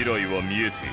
未来は見えている。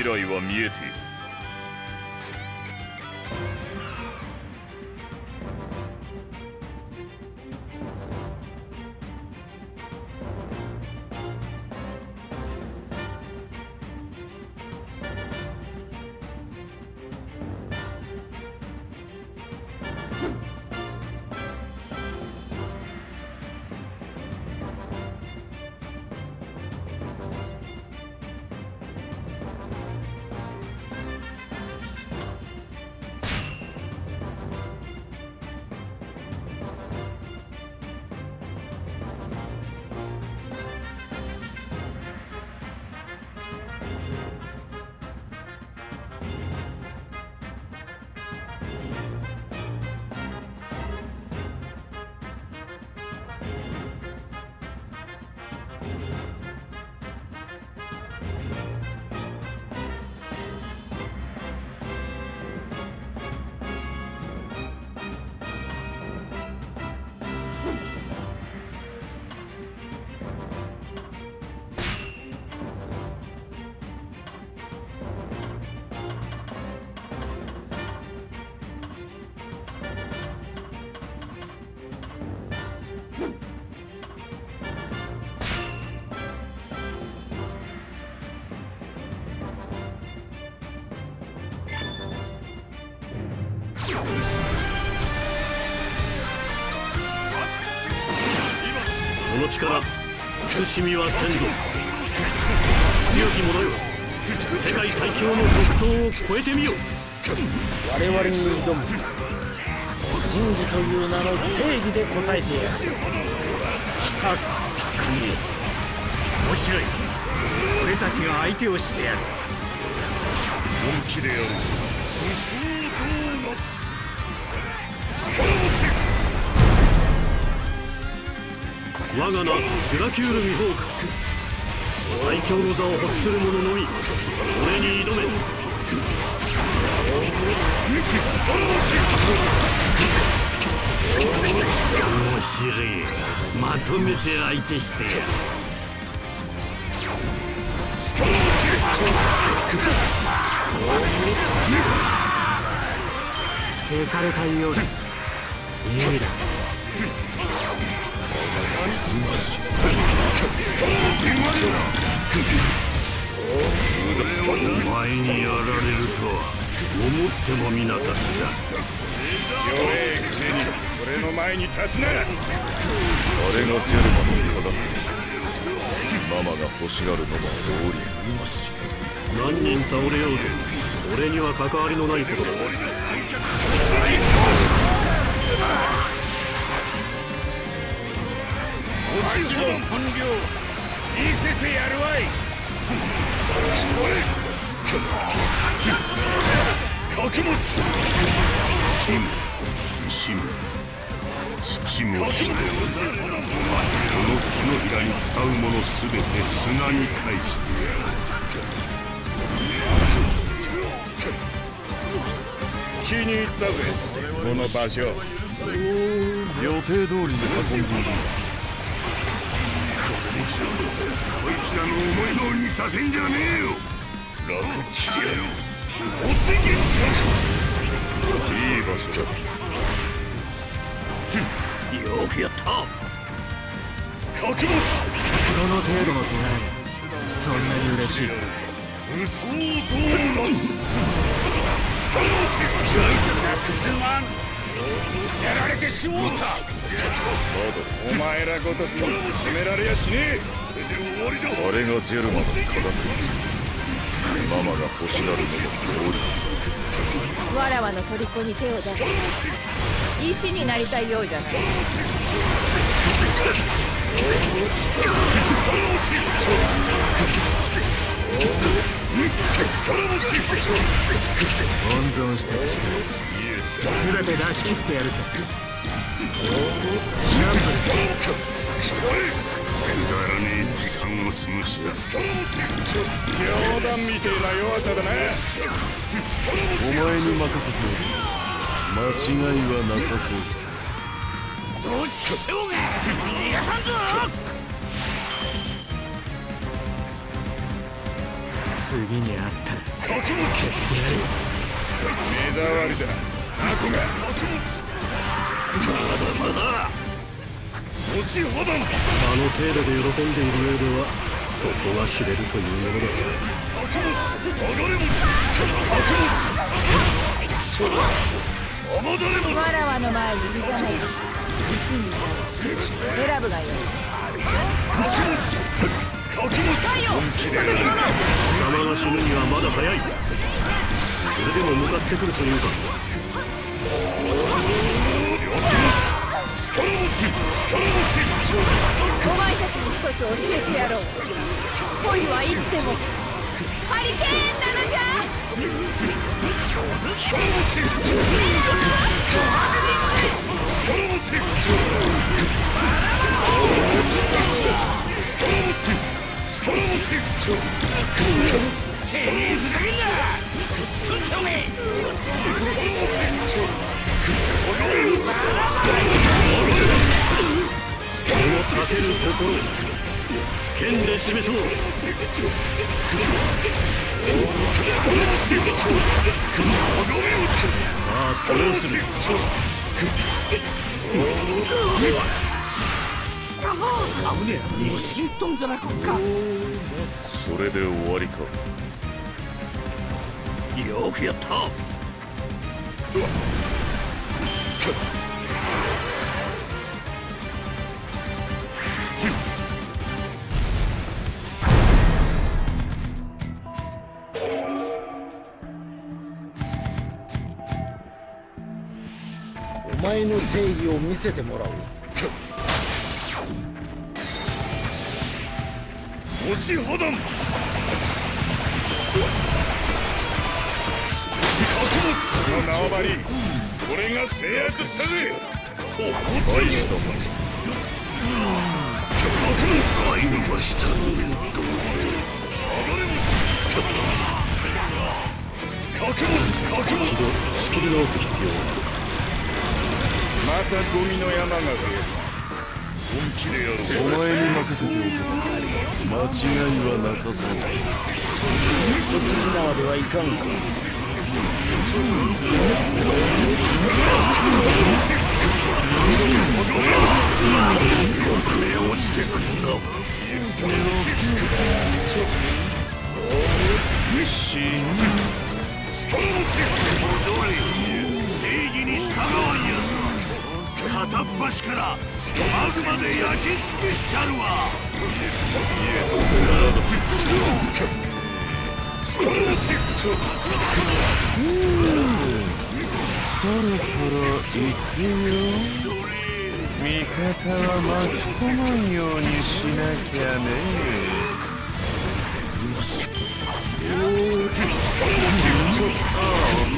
未来は見えての力慎みは先祖。強き者よ世界最強の極東を超えてみよ我々に挑む。仁義という名の正義で答えてやる。来た高見面白い。俺たちが相手をしてやる。本気でやる我が名ジュラキュール・ミホーク最強の座を欲する者のみ俺に挑め面白いまとめて相手してやる消されたようだいいだ。お前にやられるとは思ってもみなかった。弱えくせに俺の前に立つなあれがジェルマの子だママが欲しがるのも道理何人倒れようと俺には関わりのないことだ本領見せてやるわい金石も土も火この手のひらに伝うものすべて砂に返してやる気に入ったぜ。この場所。予定通りに運んでいるこいつらの思い通りにさせんじゃねえよ。楽してやる。おつぎんいい場所だ。よくやった。覚悟その程度の手柄そんなに嬉しい。武装ドーナツ力をつけすまんやられてしもうたお前らごときに責められやしねえこれで終わりだ俺がジェルマの科学ママが欲しがるのも通りわらわの虜に手を出し石になりたいようじゃない。温存した力全て出し切ってやるさくだらねえ時間を過ごした。冗談みてえな弱さだな。お前に任せておる間違いはなさそう。どっちかせようが逃がさんぞ。次にあったら。消してやる。目障りだ。ナコがまだまだ落ちほどあの程度で喜んでいるようではそこが知れるというものだがわらわの前にいざない石に選ぶがよい貴様が死ぬにはまだ早い。それでも向かってくるというか。つ教えてやろう。恋はいつでもハリケーンなのじゃこの立てる心剣で示そうさあどうするそれで終わりか。よくやったお前の正義を見せてもらおう。落ちほどんこの縄張り俺が制圧したぜ大したさ愛のました覚悟覚悟一度仕切り直す必要がまたゴミの山が増える。本気でやろうお前に任せておけば間違いはなさそう一筋縄ではいかんか片っ端からマグマで焼き尽くしちゃるわそろそろ行くよ。味方は巻き込まんようにしなきゃね。う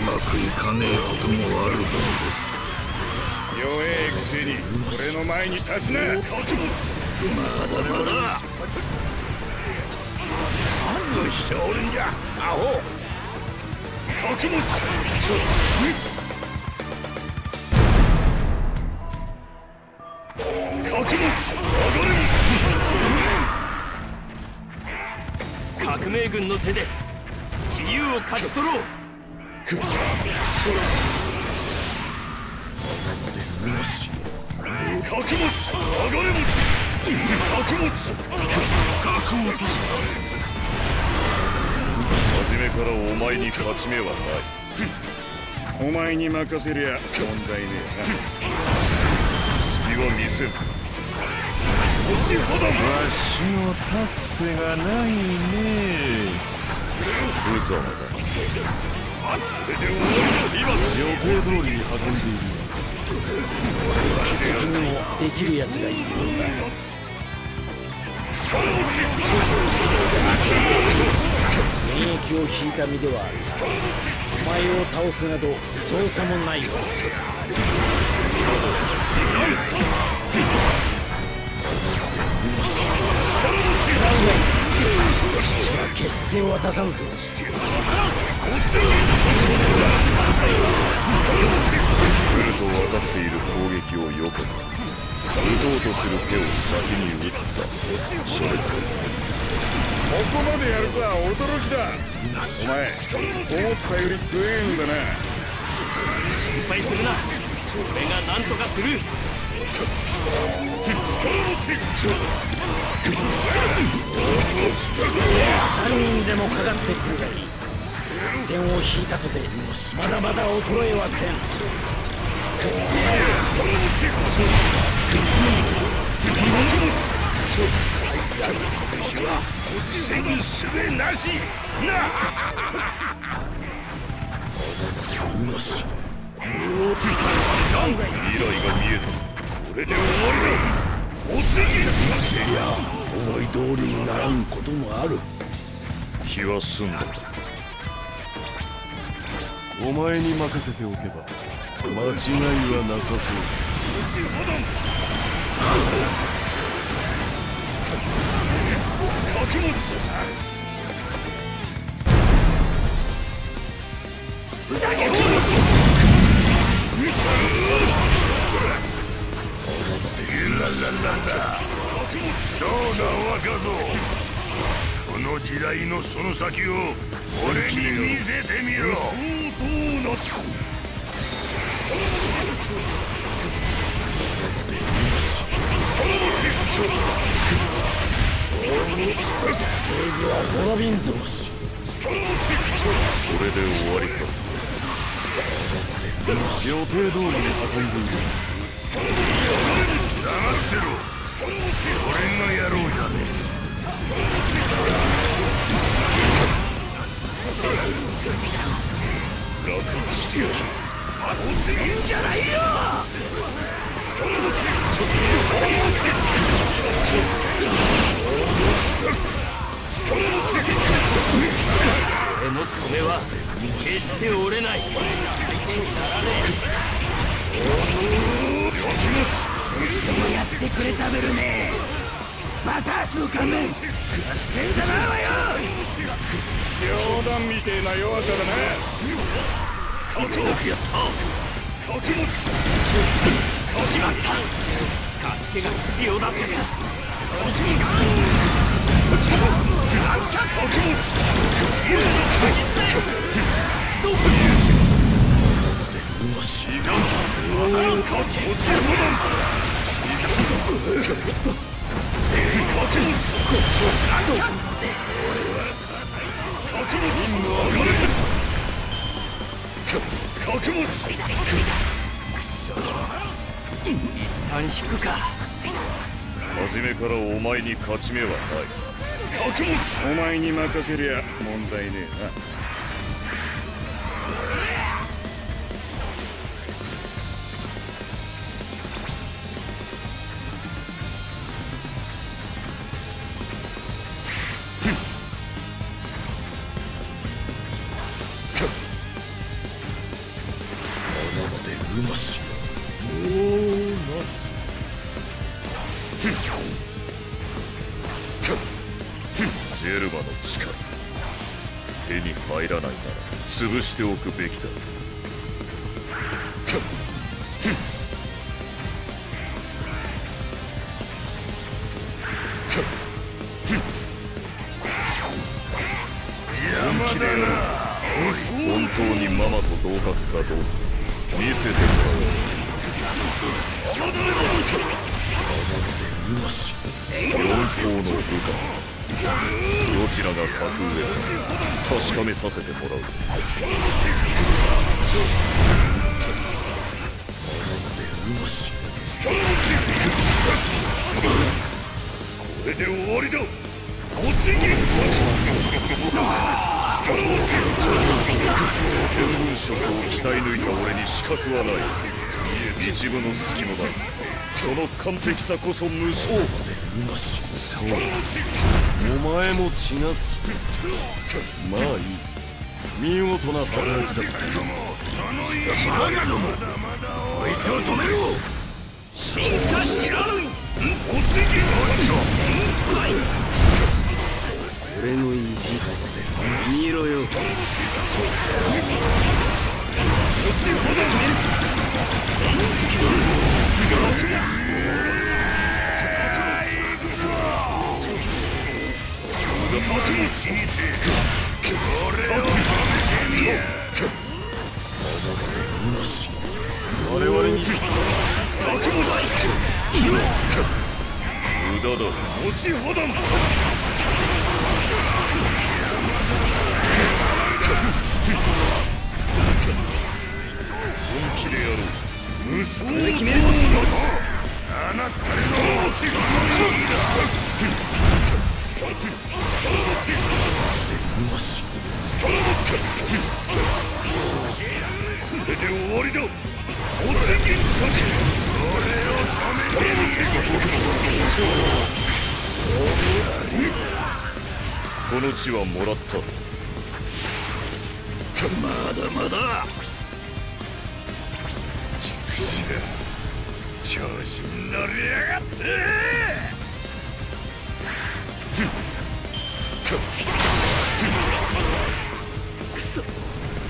まくいかねえこともあるものです弱えくせに俺の前に立つな。まだまだ何をしておるんじゃ？アホ。穀物穀物革命軍の手で自由を勝ち取ろう穀物流れ餅穀物核をと初めからお前に勝ち目はない。お前に任せりゃ問題ね隙は見せんえな落ちほどわしの立つ瀬がないね。無様だそれで終わり今予定通りに運んでいる。敵にもできるやつがいる免疫を引いた身ではあるお前を倒すなど造作もないわは決して渡さんぞ来ると分かっている攻撃を避けた撃とうとする手を先に打ったそれだここまでやるとは驚きだ。お前思ったより強えんだな。心配するな。俺が何とかする。何人でもかかってくるがいい。一線を引いたとてまだまだ衰えはせん防ぐすべなしなし未来が見えたぞこれで終わりだお次思い通りにならんこともある気は済んだお前に任せておけば間違いはなさそうそうだ若造。この時代のその先を俺に見せてみろ。相当な滅びんぞそれで終わりか。予定通りに運んでいる黙ってろ俺がやろうじゃね楽してやる落ちるんじゃないよの爪は決して折れない相手にならねやってくれ食べるねバタースー仮面忘れんじゃないわよ。冗談みてえな弱さだな穀物やった穀物えしまった助けが必要だったか初めからお前に勝ち目はない。お前に任せりゃ問題ねえな。しておくべきだ。格上か確かめさせてもらうぞ。うましこれで終わりだ。落ち切り軍職を鍛え抜いた俺に資格はない。一部の隙もないその完璧さこそ無双うましそうお前も血が好きまあいい見事な働きだ。ったその意地バカどもあいつを止めろ進化しろる落ち切り俺の意地見ろよ時に死にて俺を止めてみやうまし我々に無駄だ。落ちほど本気でやろう無双で決めるあなたの落ちこの地はもらったまだまだ。調子に乗りやがって。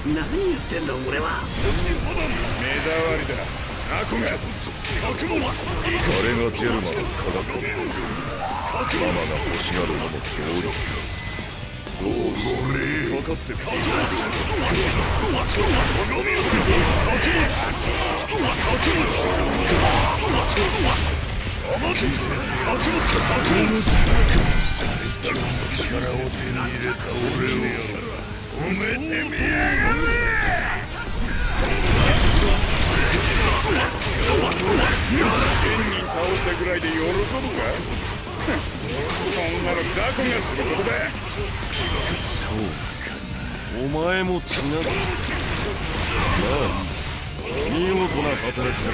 何言ってんだ俺は。目障りだ。アコが。覚悟誰がジェルマの科学ママが欲しがるのも協力どうして分かってる力を手に入れた俺を止めてみやが1000人倒したぐらいで喜ぶかそんなの雑魚がすることだ。お前も血が好きまあ見事な働きだ。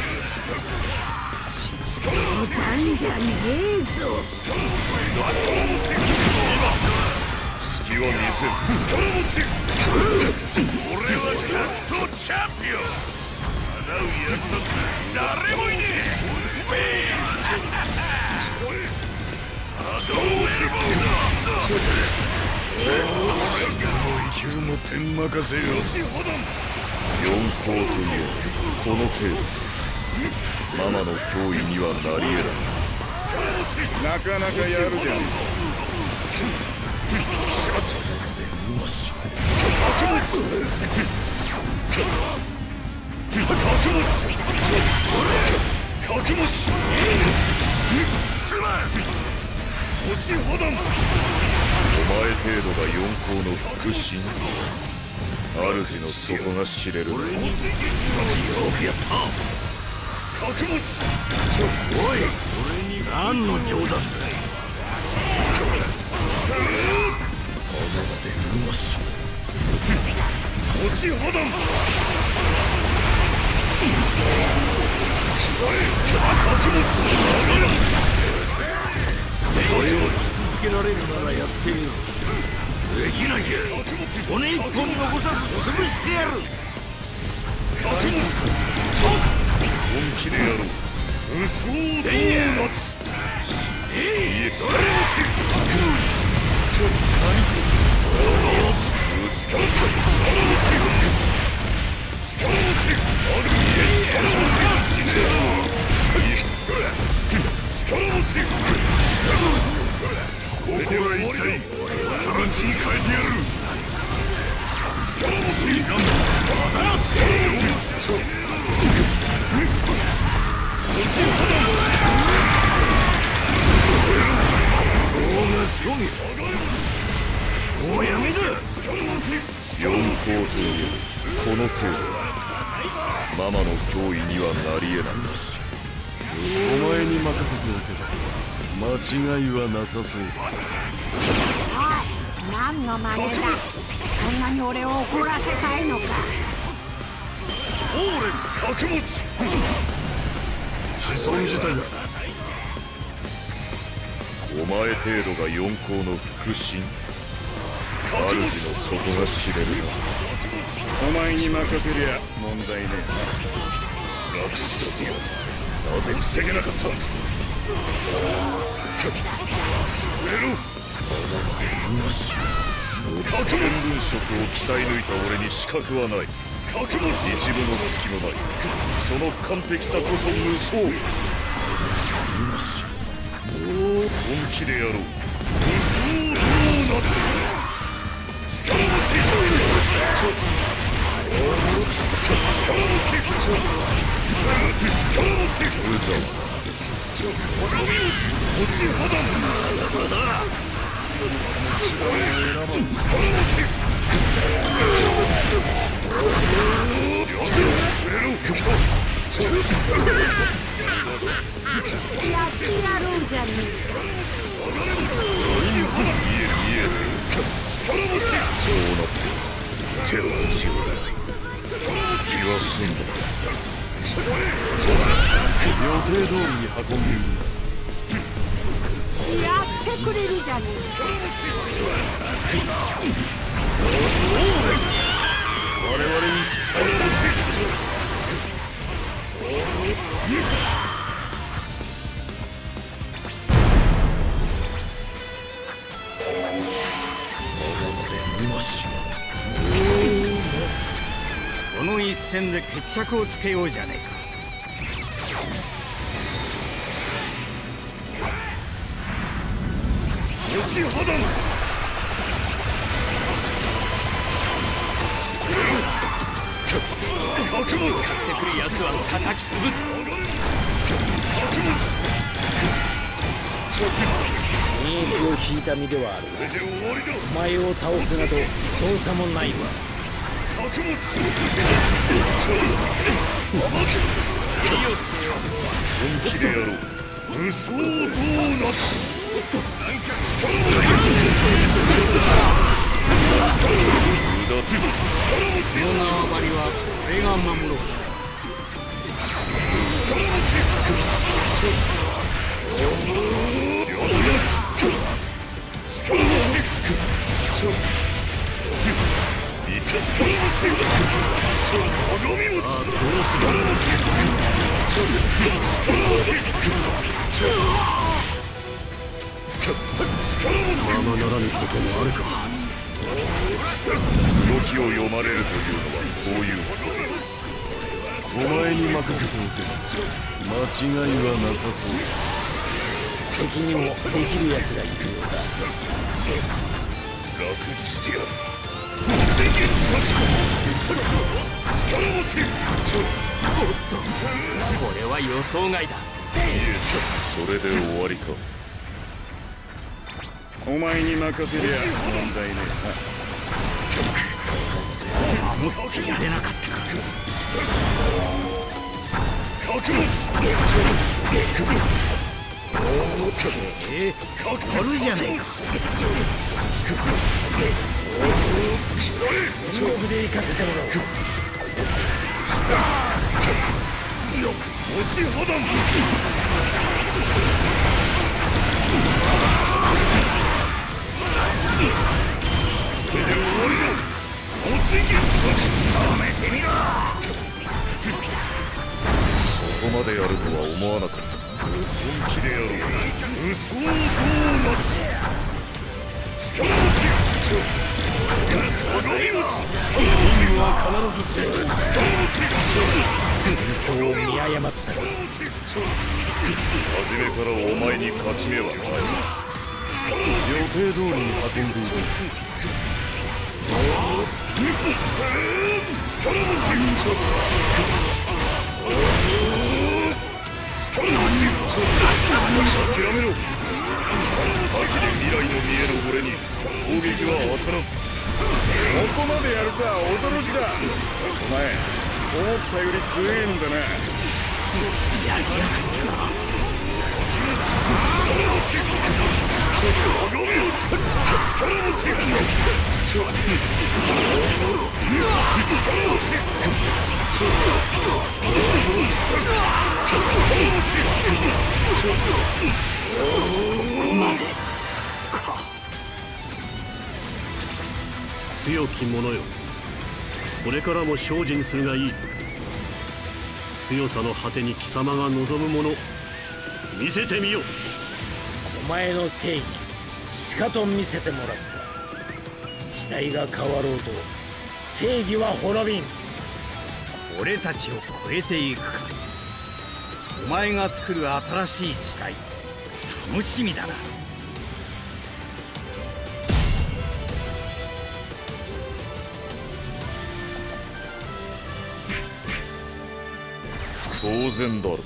なんじゃねえぞ隙は見せる。俺は格闘チャンピオン叶うやつ誰もいねえあどうエボー生きるも天任せよ。四皇というこの程度。ママの脅威にはなり得ない。なかなかやるじゃんうまし覚悟しすまん落ちほどんお前程度が四皇の腹心主の底が知れる。なよくやった覚悟しおい何の冗談だうまし落ちほどん俺を傷つけられるならやってみろ。できなきゃ骨一本残さず潰してやる本気でやろう無双ドーナツいえそれを打ち勝った力持ち力持ちあるいえ力持ち死ね力持ちここは一体さら地に変えてやる力持ち力持ちもうやめだ四皇というこの程度ママの脅威にはなり得ないお前に任せておけば。間違いはなさそうだ。おい。何の真似だ。そんなに俺を怒らせたいのか。オーレン角持ち子孫自体。がお前程度が四皇の腹心主の底が知れるなお前に任せりゃ問題ねえ。楽勝てよ。なぜ防げなかった触れろなし各文文職を鍛え抜いた俺に資格はない各文一部の隙もないその完璧さこそ無双。なし本気でやろう無双ドーナツ力持ち。力持ち。力持ちうざ落ち肌力やってやろうじゃねえかそうなって手の内を気は済んだ。予定通りに運んでいるやって。くれるじゃねえか我々に力を戦で決着をつけようじゃねえか。落ち肌覚悟ってくる奴は叩き潰す。免疫を引いた身ではあるこれで終わりだお前を倒すなどそうさもないわ。気をつけろ本気でやろう無双ドーナツ力持ち力持ちこの縄張りは俺が守ろう違いはなさそう。敵にもできる奴がいる。ようだ楽にしてやる。宣言作力持ちこれは予想外だいえそれで終わりか。お前に任せりゃ問題ね守ってやれなかったか。えな覚悟ええあるじゃねえか全力で行かせてもらおう持ち肌終わりだ落ちぎ止めてみろこまでやるとは思わなかった本気でやろう武装ドーナツ力持ち鏡持ち任は必ず成功力持ち戦況を見誤った初めからお前に勝ち目はない予定通りに運んでいる力持ち力持ち諦めろ覇気で未来の見える俺に攻撃は当たらんここまでやるとは驚きだお前思ったより強えんだな。強き者よ。これからも精進するがいい。強さの果てに貴様が望むもの。見せてみよお前の正義しかと見せてもらった。時代が変わろうと正義は滅びん。俺たちを超えていくか。お前が作る新しい時代楽しみだな。当然だろ